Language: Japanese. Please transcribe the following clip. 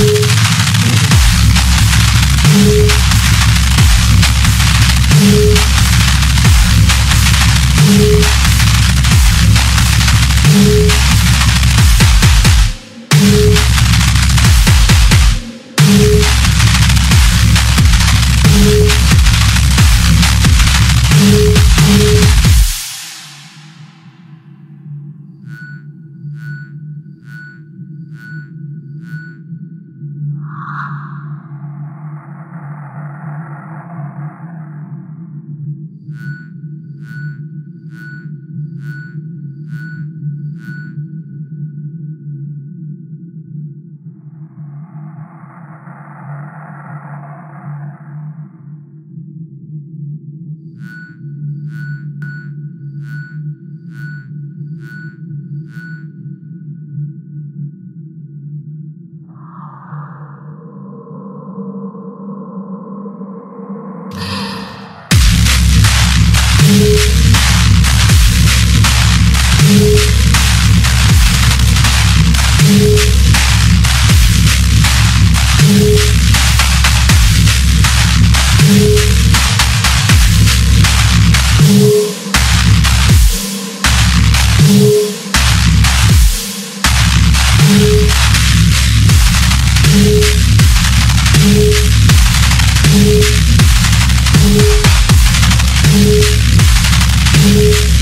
you Thank you.